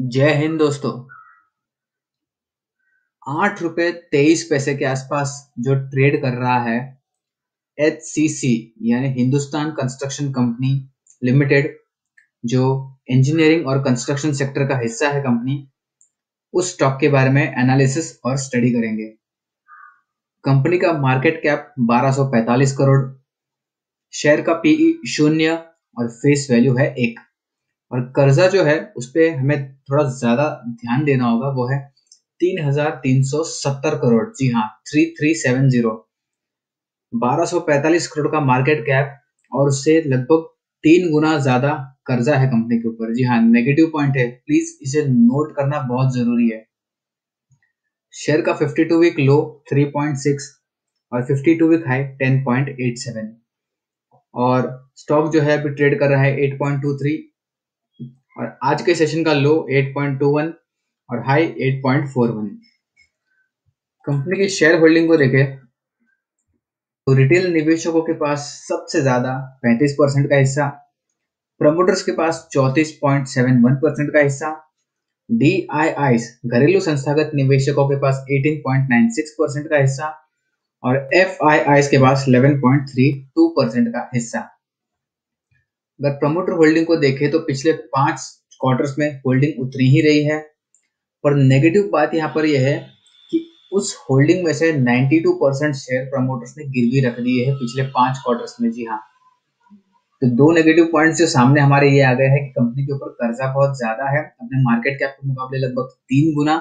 जय हिंद दोस्तों। आठ रुपए तेईस पैसे के आसपास जो ट्रेड कर रहा है एच सी सी यानी हिंदुस्तान कंस्ट्रक्शन कंपनी लिमिटेड जो इंजीनियरिंग और कंस्ट्रक्शन सेक्टर का हिस्सा है कंपनी उस स्टॉक के बारे में एनालिसिस और स्टडी करेंगे। कंपनी का मार्केट कैप 1245 करोड़ शेयर का पीई शून्य और फेस वैल्यू है एक। और कर्जा जो है, उस पर हमें थोड़ा ज़्यादा ध्यान देना होगा, वो है तीन हज़ार तीन सौ सत्तर करोड़। जी हाँ थ्री थ्री सेवन ज़ीरो बारह सौ पैतालीस करोड़ का मार्केट कैप और उससे लगभग तीन गुना ज़्यादा कर्जा है कंपनी के ऊपर। जी हाँ नेगेटिव पॉइंट है। प्लीज़ इसे नोट करना बहुत ज़रूरी है। शेयर का 52 वीक लो 3.6 और 52 वीक हाई 10.87 और स्टॉक जो है, अभी ट्रेड कर रहा है 8.23 और आज के सेशन का लो 8.21 और हाई 8.41 कंपनी की शेयर होल्डिंग को देखें तो रिटेल निवेशकों के पास सबसे ज़्यादा 35 परसेंट का हिस्सा प्रमोटर्स के पास 34.71 परसेंट का हिस्सा डी घरेलू संस्थागत निवेशकों के पास 18.96 परसेंट का हिस्सा और एफ़ के पास 11.32 परसेंट का हिस्सा। अगर प्रमोटर होल्डिंग को देखें तो पिछले पाँच क्वार्टर्स में होल्डिंग उतरी ही रही है। पर नेगेटिव बात यहाँ पर यह है कि उस होल्डिंग में से 92 परसेंट शेयर प्रमोटर्स ने गिरवी रख दिए हैं पिछले पाँच क्वार्टर्स में। जी हाँ। तो दो नेगेटिव पॉइंट्स जो सामने हमारे ये आ गए हैं कि कंपनी के ऊपर कर्जा बहुत ज़्यादा है। अपने मार्केट कैप के मुकाबले लगभग तीन गुना।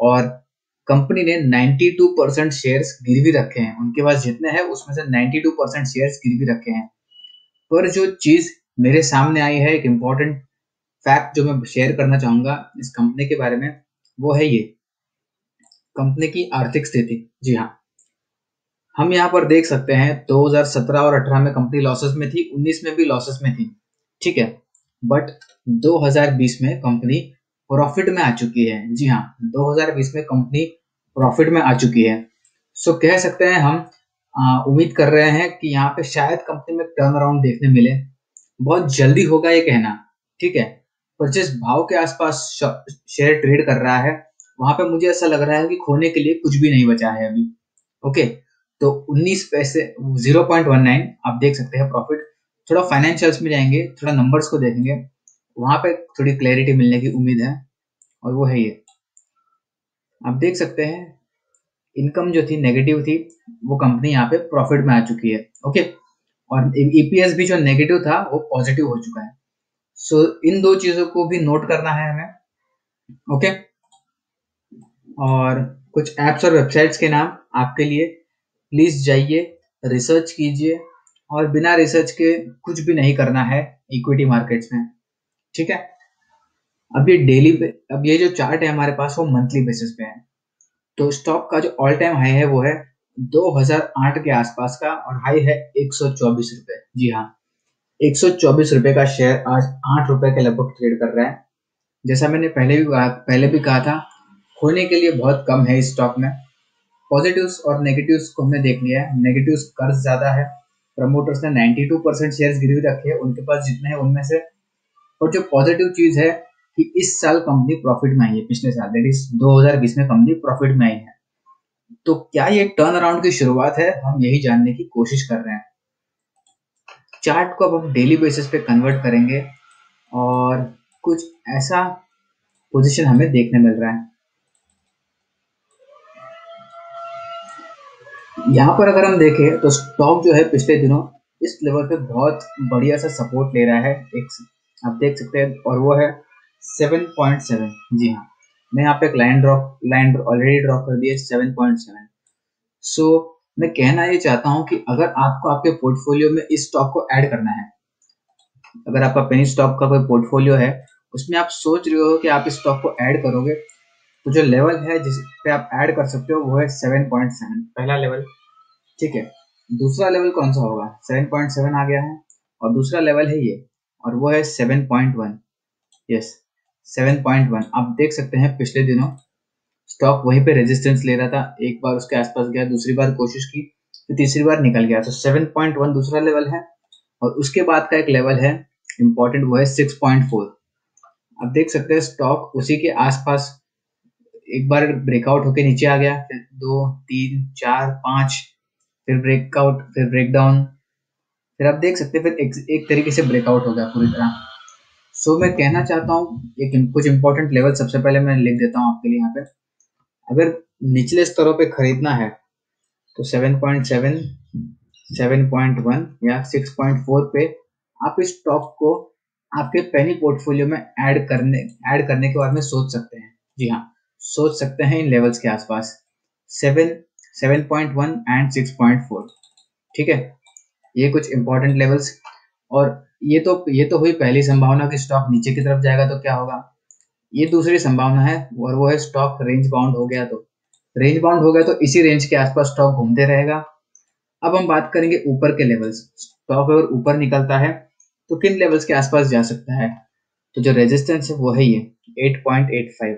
और कंपनी ने 92 परसेंट शेयर गिरवी रखे हैं। उनके पास जितने हैं, उसमें से 92 परसेंट शेयर गिरवी रखे हैं। पर जो चीज़ मेरे सामने आई है एक इंपॉर्टेंट फैक्ट जो मैं शेयर करना चाहूँगा इस कंपनी के बारे में। वो है ये। कंपनी की आर्थिक स्थिति। जी हाँ। हम यहाँ पर देख सकते हैं 2017 और 18 में कंपनी लॉसेस में थी 19 में भी लॉसेस में थी। ठीक है। बट 2020 में कंपनी प्रॉफिट में आ चुकी है। जी हाँ 2020 में कंपनी प्रॉफिट में आ चुकी है। सो कह सकते हैं हम उम्मीद कर रहे हैं कि यहाँ पे शायद कंपनी में टर्न अराउंड देखने मिले। बहुत जल्दी होगा ये कहना, ठीक है? पर जिस भाव के आसपास शेयर ट्रेड कर रहा है, वहाँ पे मुझे ऐसा लग रहा है कि खोने के लिए कुछ भी नहीं बचा है अभी ओके तो 19 पैसे 0.19 आप देख सकते हैं प्रॉफिट थोड़ा फाइनेंशियल्स में जाएँगे, थोड़ा नंबर्स को देखेंगे, वहाँ पे थोड़ी क्लैरिटी मिलने की उम्मीद है, और वो है ये। आप देख सकते हैं इनकम जो थी नेगेटिव थी, वो कंपनी यहाँ पे प्रॉफिट में आ चुकी है ओके और ईपीएस भी जो नेगेटिव था वो पॉजिटिव हो चुका है। सो so, इन दो चीज़ों को भी नोट करना है हमें ओके और कुछ एप्स और वेबसाइट्स के नाम आपके लिए प्लीज़ जाइए रिसर्च कीजिए और बिना रिसर्च के कुछ भी नहीं करना है इक्विटी मार्केट्स में ठीक है? अब ये डेली अब ये जो चार्ट है हमारे पास वो मंथली बेसिस पे है। तो स्टॉक का जो ऑल टाइम हाई है वो है 2008 के आसपास का और हाई है एक सौ चौबीस रुपए। जी हाँ एक सौ चौबीस रुपए का शेयर आज आठ रुपए के लगभग ट्रेड कर रहा है। जैसा मैंने पहले भी पहले भी कहा था, खोने के लिए बहुत कम है इस स्टॉक में। पॉजिटिव्स और नेगेटिव्स को हमने देख लिया है। नेगेटिव्स कर्ज ज़्यादा है। प्रमोटर्स ने 92 परसेंट शेयर गिरवी रखे हैं। उनके पास जितने हैं उनमें से। और जो पॉजिटिव चीज़ है कि इस साल कंपनी प्रॉफिट में आई है। पिछले साल दैट इज़ 2020 में कंपनी प्रॉफिट में आई है। तो क्या ये टर्न अराउंड की शुरुआत है? हम यही जानने की कोशिश कर रहे हैं। चार्ट को अब हम डेली बेसिस पे कन्वर्ट करेंगे और कुछ ऐसा पोजीशन हमें देखने मिल रहा है। यहाँ पर अगर हम देखें तो स्टॉक जो है पिछले दिनों इस लेवल पे बहुत बढ़िया सा सपोर्ट ले रहा है। एक, आप देख सकते हैं, और वो है 7.7 जी हाँ। मैं यहाँ पे एक line draw line already draw कर दिया सेवन पॉइंट सेवन सो मैं कहना ये चाहता हूँ कि अगर आपको आपके पोर्टफोलियो में इस स्टॉक को ऐड करना है अगर आपका पेनी स्टॉक का कोई पोर्टफोलियो है उसमें आप सोच रहे हो कि आप इस स्टॉक को ऐड करोगे तो जो लेवल है जिस पे आप ऐड कर सकते हो वो है सेवन पॉइंट सेवन पहला लेवल ठीक है। दूसरा लेवल कौन सा होगा? सेवन पॉइंट सेवन आ गया है। और दूसरा लेवल है ये और वो है सेवन पॉइंट वन यस 7.1 आप देख सकते हैं पिछले दिनों स्टॉक वहीं पे रेजिस्टेंस ले रहा था। एक बार उसके आसपास गया दूसरी बार कोशिश की तो तीसरी बार निकल गया। तो 7.1 दूसरा लेवल है और उसके बाद का एक लेवल है इंपॉर्टेंट वो है 6.4 आप देख सकते हैं स्टॉक उसी के आसपास एक बार ब्रेकआउट होके नीचे आ गया फिर दो तीन चार पाँच फिर ब्रेकआउट फिर ब्रेकडाउन फिर आप देख सकते हैं फिर एक, एक तरीके से ब्रेकआउट हो गया पूरी तरह। सो so, मैं कहना चाहता हूँ एक कुछ इंपॉर्टेंट लेवल सबसे पहले मैं लिख देता हूँ आपके लिए यहाँ पे। अगर निचले स्तरों पे खरीदना है तो 7.7, 7.1 या 6.4 पे आप इस स्टॉक को आपके पेनी पोर्टफोलियो में ऐड करने ऐड करने के बारे में सोच सकते हैं। जी हाँ सोच सकते हैं इन लेवल्स के आसपास। Seven seven point one and six point four ठीक है? ये कुछ इंपॉर्टेंट लेवल्स और ये तो ये तो हुई पहली संभावना कि स्टॉक नीचे की तरफ़ जाएगा तो क्या होगा? ये दूसरी संभावना है, और वो है स्टॉक रेंज बाउंड हो गया तो। रेंज बाउंड हो गया तो इसी रेंज के आसपास स्टॉक घूमते रहेगा। अब हम बात करेंगे ऊपर के लेवल्स स्टॉक अगर ऊपर निकलता है तो किन लेवल्स के आसपास जा सकता है? तो जो रेजिस्टेंस है, वो है ये 8.85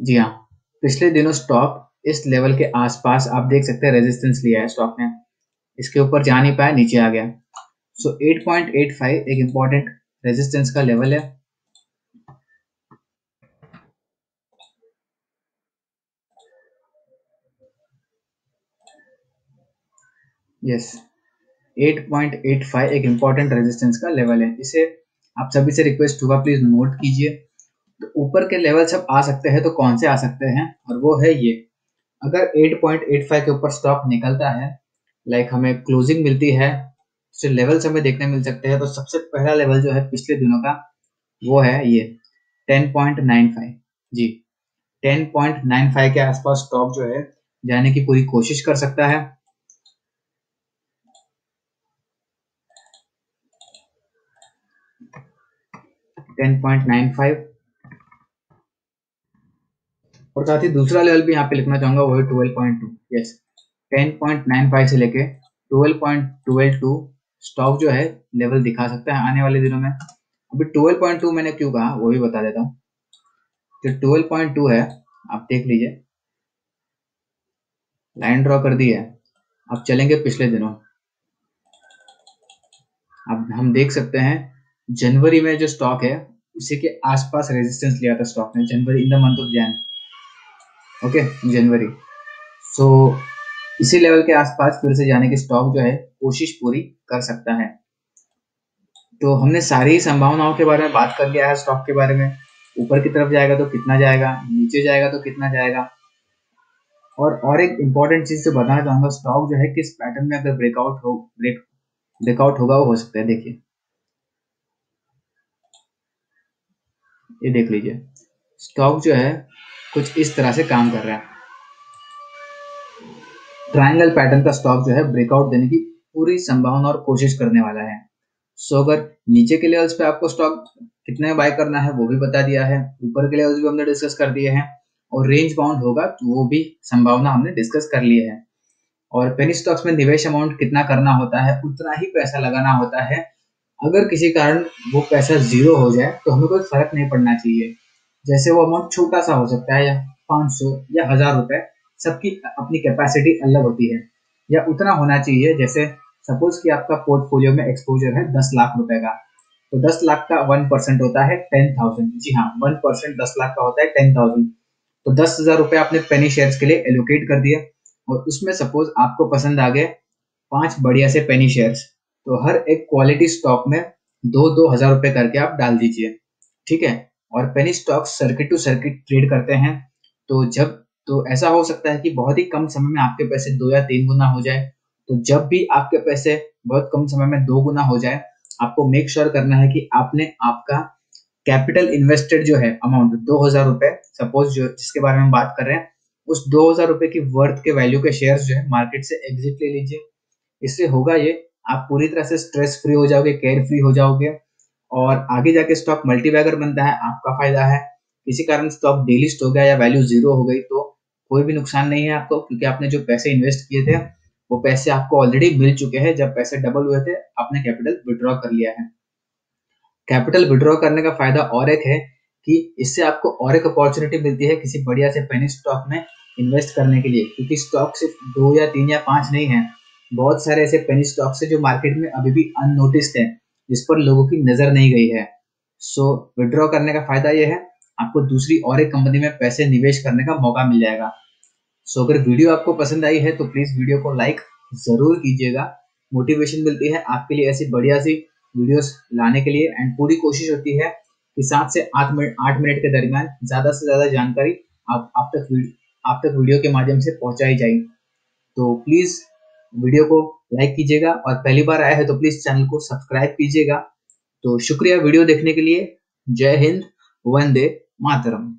जी हाँ पिछले दिनों स्टॉक इस लेवल के आसपास, आप देख सकते हैं रेजिस्टेंस लिया है स्टॉक ने। इसके ऊपर जा नहीं पाया, नीचे आ गया। सो so 8.85 एक इंपॉर्टेंट रेजिस्टेंस का लेवल है। Yes yes. 8.85 एक इंपॉर्टेंट रेजिस्टेंस का लेवल है। इसे आप सभी से रिक्वेस्ट होगा प्लीज़ नोट कीजिए। तो ऊपर के लेवल सब आ सकते हैं तो कौन से आ सकते हैं? और वो है ये। अगर 8.85 के ऊपर स्टॉक निकलता है लाइक हमें क्लोजिंग मिलती है जो लेवल हमें देखने मिल सकते हैं। तो सबसे पहला लेवल जो है पिछले दिनों का, वो है ये 10.95 जी 10.95 के आसपास स्टॉक जो है, जाने की पूरी कोशिश कर सकता है। 10.95 और साथ ही दूसरा लेवल भी यहाँ पे लिखना चाहूँगा, वो है 12.2 यस 10.95 से लेके 12.12 स्टॉक जो है लेवल दिखा सकता है आने वाले दिनों में। अभी 12.2 मैंने क्यों कहा, वो भी बता देता हूँ। जो 12.2 है, आप देख लीजिए। लाइन ड्रॉ कर दी है। अब चलेंगे पिछले दिनों। अब हम देख सकते हैं, जनवरी में जो स्टॉक है, उसी के आसपास रेजिस्टेंस लिया था स्टॉक ने, जनवरी in the month of Jan okay January so इसी लेवल के आसपास फिर से जाने की स्टॉक जो है कोशिश पूरी कर सकता है। तो हमने सारी संभावनाओं के बारे में बात कर लिया है स्टॉक के बारे में। ऊपर की तरफ़ जाएगा तो कितना जाएगा, नीचे जाएगा तो कितना जाएगा। और और एक इंपॉर्टेंट चीज़ जो बताना चाहूँगा स्टॉक जो है किस पैटर्न में अगर ब्रेकआउट हो ब्रेक ब्रेकआउट होगा, वो हो सकता है। देखिए। ये देख लीजिए। स्टॉक जो है कुछ इस तरह से काम कर रहा है। ट्रायंगल पैटर्न का स्टॉक जो है ब्रेकआउट देने की पूरी संभावना और कोशिश करने वाला है। सो अगर नीचे के लेवल्स पे आपको स्टॉक कितने बाय करना है, वो भी बता दिया है। ऊपर के लेवल्स भी हमने डिस्कस कर दिए हैं। और रेंज बाउंड होगा तो वो भी संभावना हमने डिस्कस कर ली है। और पेनी स्टॉक्स में निवेश अमाउंट कितना करना होता है, उतना ही पैसा लगाना होता है। अगर किसी कारण वो पैसा ज़ीरो हो जाए तो हमें कोई फ़र्क नहीं पड़ना चाहिए। जैसे वो अमाउंट छोटा सा हो सकता है, या पाँच सौ, या हज़ार रुपए, सबकी अपनी कैपेसिटी अलग होती है। या उतना होना चाहिए, जैसे सपोज़ कि आपका पोर्टफोलियो में एक्सपोजर है दस लाख रुपए का तो दस लाख का वन परसेंट होता है टेन थाउज़ेंड जी हाँ वन परसेंट दस लाख का होता है टेन थाउज़ेंड तो दस हज़ार रुपए आपने पेनी शेयर्स के लिए एलोकेट कर दिया और उसमें सपोज़ आपको पसंद आ गए पाँच बढ़िया से पेनी शेयर्स तो हर एक क्वालिटी स्टॉक में दो दो हज़ार रुपए करके आप डाल दीजिए। ठीक है? और penny stock circuit to circuit trade करते हैं तो जब तो ऐसा हो सकता है कि बहुत ही कम समय में आपके पैसे दो या तीन गुना हो जाए तो जब भी आपके पैसे बहुत कम समय में दो गुना हो जाए, आपको मेक श्योर sure करना है कि आपने आपका कैपिटल इन्वेस्टेड जो है अमाउंट दो हज़ार रुपए सपोज़ जो, जिसके बारे में बात कर रहे हैं, उस दो हज़ार रुपए की वर्थ के वैल्यू के शेयर्स जो है मार्केट से एग्जिट ले लीजिए। इससे होगा ये, आप पूरी तरह से स्ट्रेस फ्री हो जाओगे केयर फ्री हो जाओगे और आगे जाके स्टॉक मल्टीबैगर बनता है, आपका फ़ायदा है। किसी कारण स्टॉक डेलिस्ट हो गया या वैल्यू ज़ीरो हो गई तो कोई भी नुकसान नहीं है आपको, क्योंकि आपने जो पैसे इन्वेस्ट किए थे वो पैसे आपको ऑलरेडी मिल चुके हैं, जब पैसे डबल हुए थे, आपने कैपिटल विड्रॉ कर लिया है। कैपिटल विड्रॉ करने का फ़ायदा और एक है कि इससे आपको और एक अपॉर्चुनिटी मिलती है किसी बढ़िया से पेनी स्टॉक में इन्वेस्ट करने के लिए, क्योंकि स्टॉक सिर्फ़ दो या तीन या पाँच नहीं है। बहुत सारे ऐसे पेनी स्टॉक्स है जो मार्केट में अभी भी अननोटिस्ड है, जिस पर लोगों की नज़र नहीं गई है। सो विड्रॉ करने का फ़ायदा यह है, आपको दूसरी और एक कंपनी में पैसे निवेश करने का मौका मिल जाएगा। सो अगर वीडियो आपको पसंद आई है तो प्लीज़ वीडियो को लाइक ज़रूर कीजिएगा। मोटिवेशन मिलती है आपके लिए ऐसी बढ़िया सी वीडियोस लाने के लिए एंड पूरी कोशिश होती है कि सात से आठ मिनट आठ मिनट के दरमियान ज़्यादा से ज़्यादा जानकारी आप आप तक आप तक वीडियो के माध्यम से पहुंचाई जाए। तो प्लीज़ वीडियो को लाइक कीजिएगा और पहली बार आया है तो प्लीज़ चैनल को सब्सक्राइब कीजिएगा। तो शुक्रिया वीडियो देखने के लिए। जय हिंद, वंदे मातरम।